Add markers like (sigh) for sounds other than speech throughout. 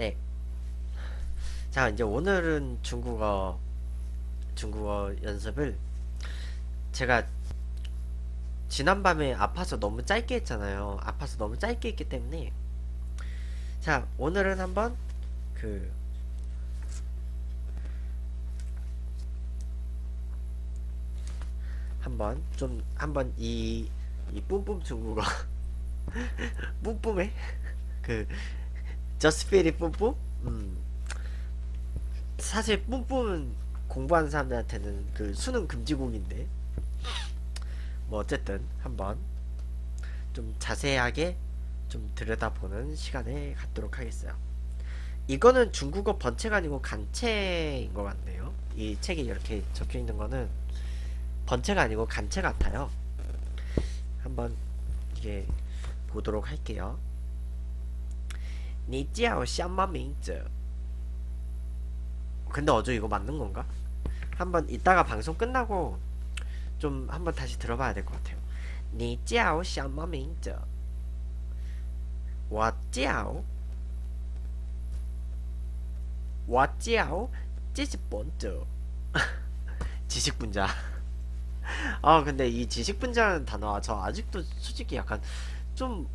네. 자, 이제 오늘은 중국어 중국어 연습을 제가 지난밤에 아파서 너무 짧게 했잖아요. 아파서 너무 짧게 했기 때문에 자, 오늘은 한번 그 한번 좀 한번 이이 뿜뿜 중국어 (laughs) 뿜뿜해 그 it 뿜뿜 음 사실 뿜뿜은 공부하는 사람들한테는 그 수능 금지곡인데 뭐 어쨌든 한번 좀 자세하게 좀 들여다보는 시간을 갖도록 하겠어요. 이거는 중국어 번체가 아니고 간체인 것 같네요. 이 책에 이렇게 적혀 있는 거는 번체가 아니고 간체 같아요. 한번 이게 보도록 할게요. 你叫什么名字? 근데 어제 이거 맞는 건가? 한번 이따가 방송 끝나고 좀 한번 다시 들어봐야 될 것 같아요. 你叫什么名字?我叫我叫지식분자 (laughs) 지식분자 아 근데 이 지식분자라는 단어 저 아직도 솔직히 약간 좀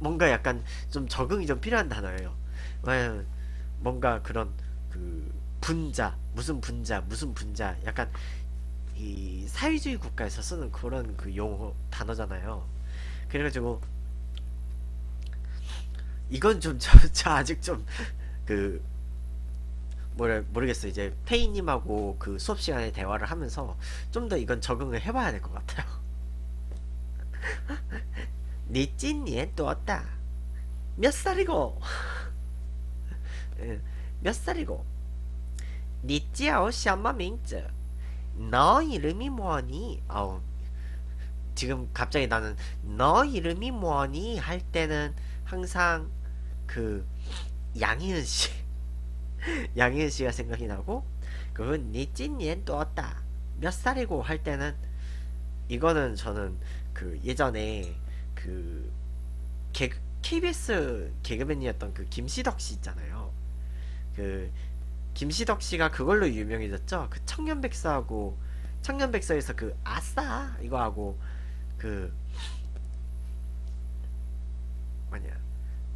뭔가 약간 좀 적응이 좀 필요한 단어예요. 뭔가 그런 그 분자 무슨 분자 무슨 분자 약간 이 사회주의 국가에서 쓰는 그런 그 용어 단어잖아요. 그래가지고 이건 좀저 (laughs) 저 아직 좀 그 뭐라 모르겠어 이제 페이님하고 그 수업 시간에 대화를 하면서 좀 더 이건 적응을 해봐야 될 것 같아요. (laughs) 네 니찐니엔 또 왔다. 몇 살이고? (laughs) 예, 몇 살이고? 니찌아오 샤마 밍즈. 너 이름이 뭐니? 아우 지금 갑자기 나는 너 이름이 뭐니 할 때는 항상 그 양희은 씨 (laughs) 양희은 씨가 생각이 나고 그건 니찐니엔 네 또 왔다. 몇 살이고 할 때는 이거는 저는 그 예전에 그 개, KBS 개그맨이었던 그 김시덕 씨 있잖아요. 그 김시덕 씨가 그걸로 유명해졌죠. 그 청년백서하고 청년백서에서 그 아싸 이거 하고 그 뭐냐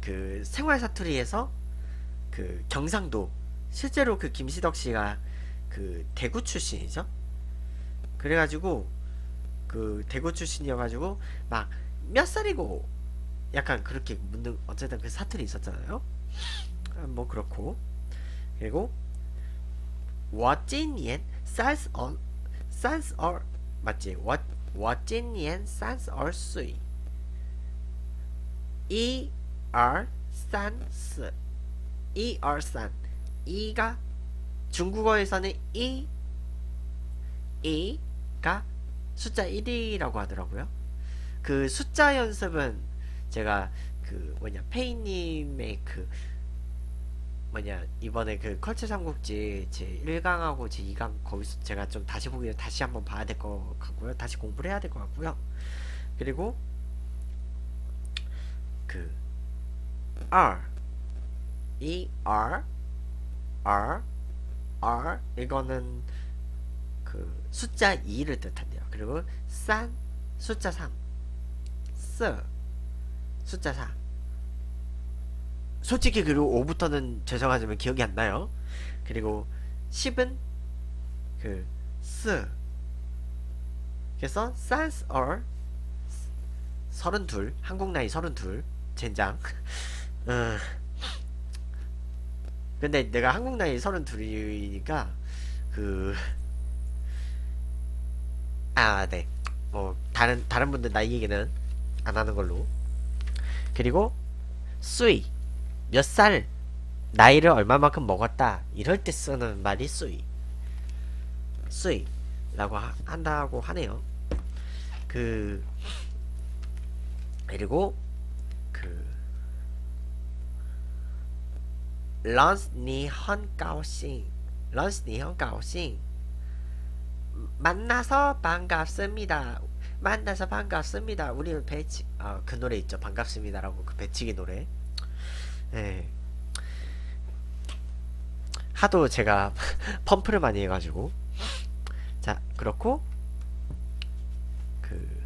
그 생활 사투리에서 그 경상도 실제로 그 김시덕 씨가 그 대구 출신이죠. 그래가지고 그 대구 출신이어가지고 막 몇 살이고 약간 그렇게 묻는 어쨌든 그 사투리 있었잖아요. 뭐 그렇고. 그리고 워진옌 산스 얼 산스 얼 맞지? 워진옌 산스 얼수이. 이 R 산스. 이 R 산. 이가 중국어에서는 이 이가 숫자 1이라고 하더라고요. 그 숫자 연습은 제가 그 뭐냐 페이님의 그 뭐냐 이번에 그 컬처 삼국지 제 1강하고 제 2강 거기서 제가 좀 다시 보기 다시 한번 봐야 될 것 같고요. 다시 공부를 해야 될 것 같고요. 그리고 그 R E R R R 이거는 그 숫자 2를 뜻한대요. 그리고 산 숫자 3 스 숫자 4 솔직히 그리고 5부터는 죄송하지만 기억이 안 나요. 그리고 10은 그 스. 그래서 sans or 32 한국 나이 32 젠장. (laughs) 어. 근데 내가 한국 나이 32이니까 그 아, 네. 뭐 다른 다른 분들 나이 얘기는 안 하는 걸로. 그리고 수이 몇 살 나이를 얼마만큼 먹었다 이럴 때 쓰는 말이 岁 岁라고 하, 한다고 하네요. 그 그리고 그 认识你很高兴 认识你很高兴 만나서 반갑습니다. 만나서 반갑습니다. 우리는 배치 아, 그 노래 있죠. 반갑습니다라고 그 배치기 노래. 예. 하도 제가 (laughs) 펌프를 많이 해가지고 자 그렇고 그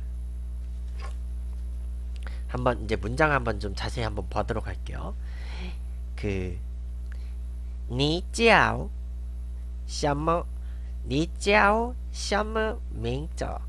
한번 이제 문장 한번 좀 자세히 한번 보도록 할게요. 그 니지아오 샤머 니지아오 샤머 맹저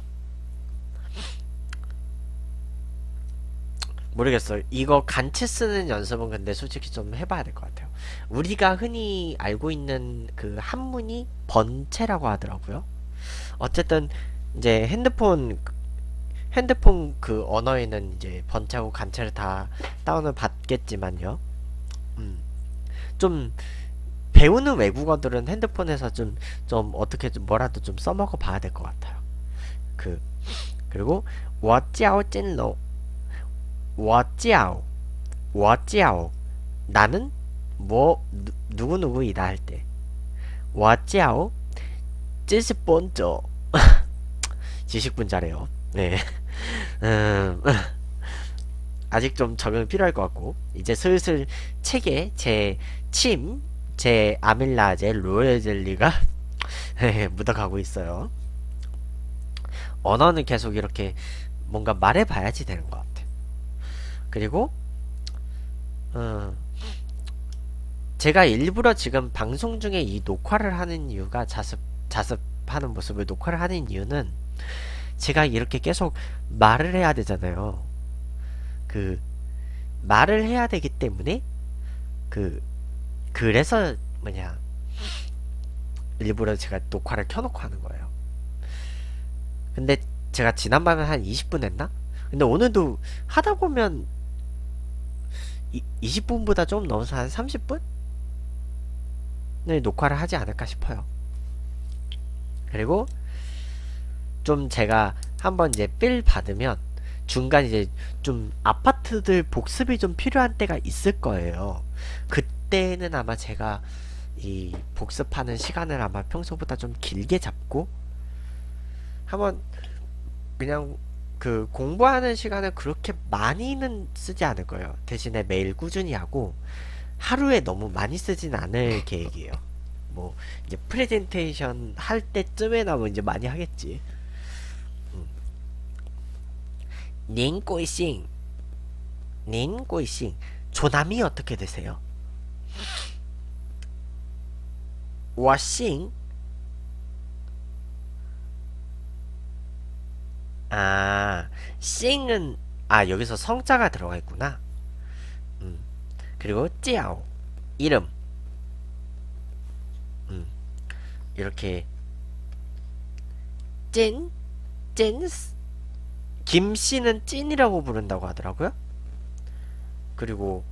모르겠어요. 이거 간체 쓰는 연습은 근데 솔직히 좀 해봐야 될 것 같아요. 우리가 흔히 알고 있는 그 한문이 번체라고 하더라고요. 어쨌든 이제 핸드폰 핸드폰 그 언어에는 이제 번체하고 간체를 다 다운을 받겠지만요. 음, 좀 배우는 외국어들은 핸드폰에서 좀, 좀 어떻게 좀 뭐라도 좀 써먹어 봐야 될 것 같아요. 그, 그리고, 我叫찐로 我叫,我叫, 나는 뭐, 누, 누구누구이다 할 때. 我叫, 70번째. 지식분자래요. 네. (laughs) 음, (laughs) 아직 좀 적응 필요할 것 같고, 이제 슬슬 책에 제 침, 제 아밀라제 로열 젤리가 (laughs) 묻어가고 있어요. 언어는 계속 이렇게 뭔가 말해봐야지 되는 것 같아. 그리고 어, 제가 일부러 지금 방송 중에 이 녹화를 하는 이유가 자습 자습하는 모습을 녹화를 하는 이유는 제가 이렇게 계속 말을 해야 되잖아요. 그 말을 해야 되기 때문에 그 그래서 뭐냐 일부러 제가 녹화를 켜놓고 하는 거예요. 근데 제가 지난번에 한 20분 했나? 근데 오늘도 하다 보면 이, 20분보다 좀 넘어서 한 30분? 을 녹화를 하지 않을까 싶어요. 그리고 좀 제가 한번 이제 필 받으면 중간 이제 좀 아파트들 복습이 좀 필요한 때가 있을 거예요. 그때는 아마 제가 이 복습하는 시간을 아마 평소보다 좀 길게 잡고 한번 그냥 그 공부하는 시간을 그렇게 많이는 쓰지 않을 거예요. 대신에 매일 꾸준히 하고 하루에 너무 많이 쓰진 않을 계획이에요. 뭐 이제 프레젠테이션 할 때쯤에나 뭐 이제 많이 하겠지. 음. 您贵姓?您贵姓? 조남이 어떻게 되세요? 我姓 아, 싱은 아 여기서 성자가 들어가 있구나. 음. 그리고 찌아오 이름. 음. 이렇게 찐, 찐, 김씨는 찐이라고 부른다고 하더라고요. 그리고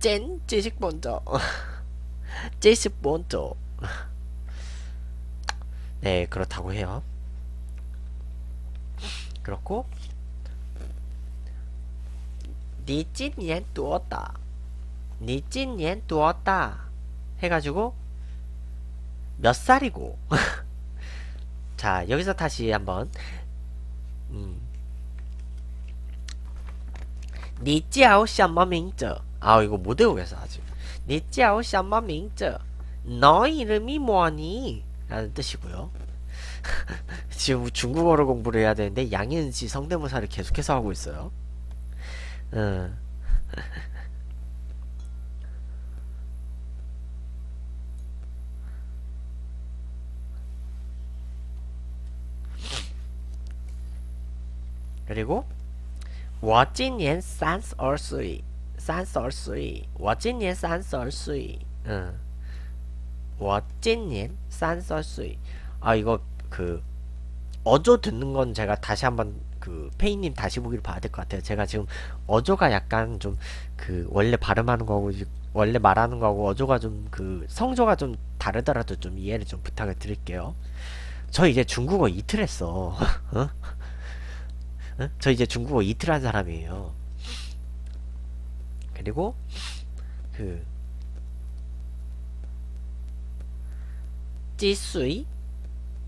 찐, 찌식 먼저. (laughs) 찌식 먼저. (laughs) 네, 그렇다고 해요. 그렇고 니찐옌 뚜었다. 니찐옌 뚜었다. 해가지고 몇 살이고? (laughs) 자 여기서 다시 한번. 음. 니찌아오 샤마밍저 아 이거 못 외우겠어 아직. 니찌아오 샤마밍저 너 이름이 뭐니? 라는 뜻이고요. (laughs) 지금 중국어로 공부를 해야 되는데 양현지 성대모사를 계속해서 하고 있어요. 음. 그리고 我今年三十二岁三十二岁我今年三十二岁 응. 我今年三十二岁아 이거 그 어조 듣는 건 제가 다시 한번 그 페이님 다시 보기를 봐야 될 것 같아요. 제가 지금 어조가 약간 좀 그 원래 발음하는 거하고 원래 말하는 거하고 어조가 좀 그 성조가 좀 다르더라도 좀 이해를 좀 부탁을 드릴게요. 저 이제 중국어 이틀 했어. (laughs) 어? 응? 저 이제 중국어 이틀 한 사람이에요. 그리고 그 찌수이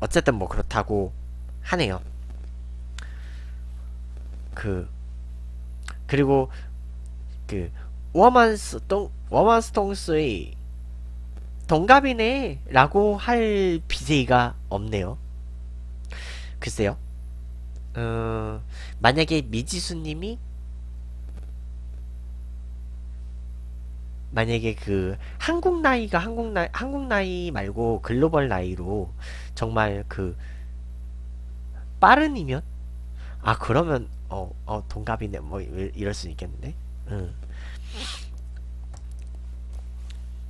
어쨌든 뭐 그렇다고 하네요. 그 그리고 그 我们是同 我们是同岁 동갑이네 라고 할 BJ가 없네요. 글쎄요. 어, 만약에 미지수님이 만약에 그 한국 나이가 한국 나이 한국 나이 말고 글로벌 나이로 정말 그 빠른이면? 아 그러면 어 어 동갑이네. 뭐 이- 이럴 수 있겠는데? 응.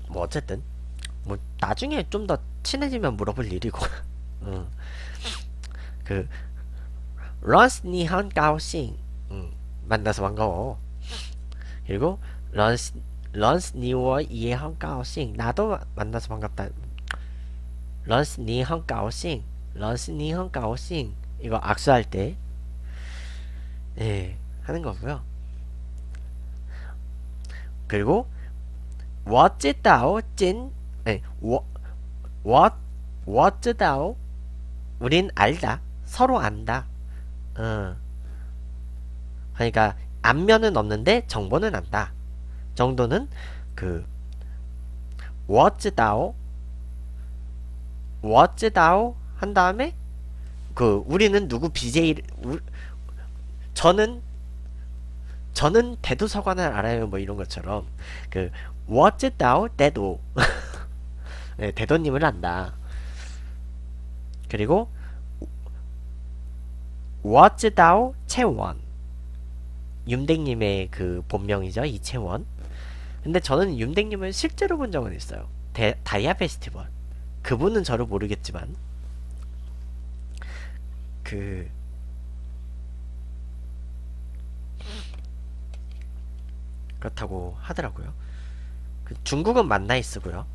뭐 어쨌든. 뭐 나중에 좀 더 친해지면 물어볼 일이고. (laughs) 응. 그 认识你很高兴. 응. 만나서 반가워. 그리고 认识 认识你我也很高兴 나도 만나서 반갑다。 认识你很高兴 认识你很高兴 이거 악수할 때 예, 하는 거고요. 그리고 我知道 찐 예, 아니 我, 我, 我知道 우린 알다. 서로 안다. 어. 그러니까 안면은 없는데 정보는 안다. 정도는 그 워즈다오 워즈다오 한 다음에 그 우리는 누구 BJ 저는 저는 대도서관을 알아요 뭐 이런 것처럼. 그 워즈다오 대도. (laughs) 네, 대도님을 안다. 그리고 워즈다오 채원. 윤댕님의 그 본명이죠 이채원. 근데 저는 윤댕님을 실제로 본 적은 있어요 대, 다이아 페스티벌 그분은 저를 모르겠지만 그 그렇다고 하더라고요. 그 중국은 만나이 쓰고요.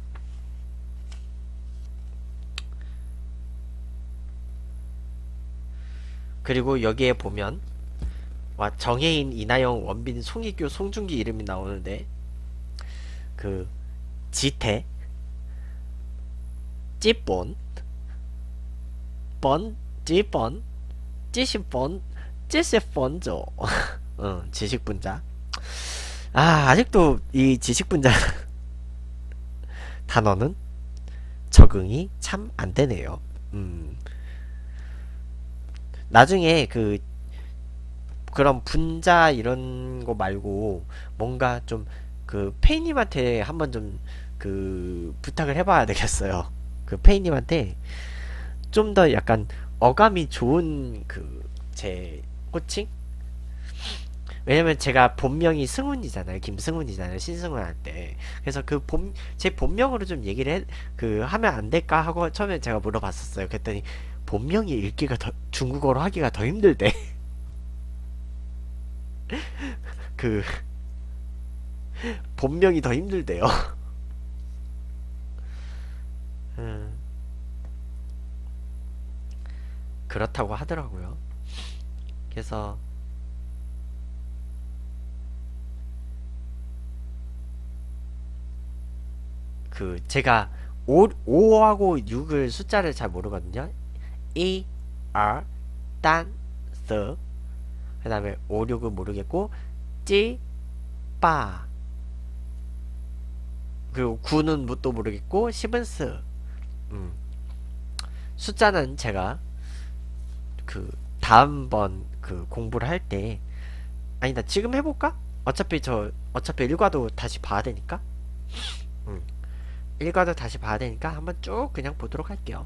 그리고 여기에 보면 와 정혜인, 이나영, 원빈, 송혜교, 송중기 이름이 나오는데 그 지태, 찌본, 번, 찌번, 찌십번, 찌십번조, 응, 지식분자. 아, 아직도 이 지식분자 (laughs) 단어는 적응이 참 안 되네요. 음. 나중에 그 그런 분자 이런 거 말고 뭔가 좀 그 페이님한테 한번 좀 그 부탁을 해봐야 되겠어요. 그 페이님한테 좀 더 약간 어감이 좋은 그제 호칭? 왜냐면 제가 본명이 승훈이잖아요. 김승훈이잖아요. 신승훈 할 때. 그래서 그 본, 제 본명으로 좀 얘기를 해, 그, 하면 안 될까 하고 처음에 제가 물어봤었어요. 그랬더니 본명이 읽기가 더, 중국어로 하기가 더 힘들대. (laughs) 그, (laughs) 본명이 더 힘들대요. (laughs) 음, 그렇다고 하더라고요. 그래서, 그 제가 5, 5하고 6을 숫자를 잘 모르거든요. 1, 2, 단, 서. 그 다음에 5, 6은 모르겠고, 찌, 빠. 그리고 9는 뭣도 모르겠고, 10은 스. 음. 숫자는 제가 그 다음번 그 공부를 할 때, 아니다, 지금 해볼까? 어차피 저, 어차피 일과도 다시 봐야 되니까. 음. 일과도 다시 봐야 되니까 한번 쭉 그냥 보도록 할게요.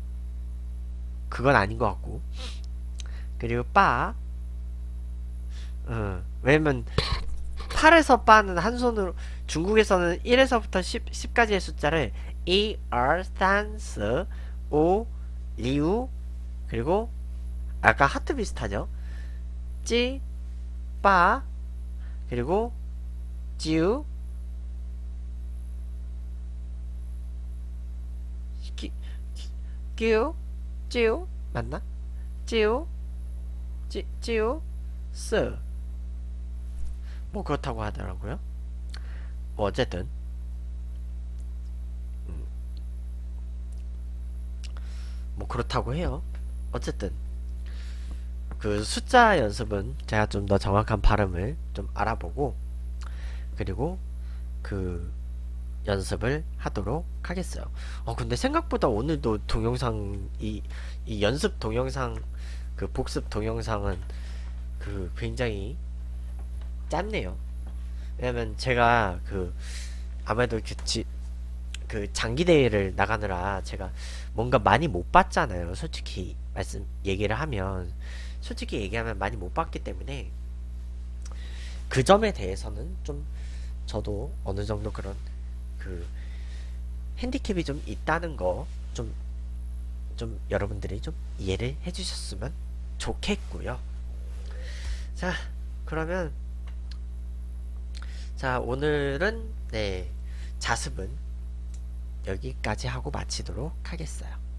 그건 아닌 것 같고. 그리고 빠. 어, 왜냐면 8에서 빠는 한 손으로 중국에서는 1에서부터 10, 10까지의 숫자를 1, 2, 3, 4, 5, 6 그리고 아까 하트 비슷하죠? 찌, 빠 그리고 기, 끼우 찌우 맞나? 찌우 찌, 찌우 스. 뭐 그렇다고 하더라고요. 뭐 어쨌든 음. 뭐 그렇다고 해요. 어쨌든 그 숫자 연습은 제가 좀 더 정확한 발음을 좀 알아보고 그리고 그 연습을 하도록 하겠어요. 어 근데 생각보다 오늘도 동영상 이, 이 연습 동영상 그 복습 동영상은 그 굉장히 짧네요. 왜냐면 제가 그 아무래도 그, 지, 그 장기 대회를 나가느라 제가 뭔가 많이 못 봤잖아요. 솔직히 말씀 얘기를 하면 솔직히 얘기하면 많이 못 봤기 때문에 그 점에 대해서는 좀 저도 어느 정도 그런 그 핸디캡이 좀 있다는 거좀좀 여러분들이 좀 이해를 해주셨으면 좋겠고요. 자, 그러면 자 오늘은 네 자습은 여기까지 하고 마치도록 하겠어요.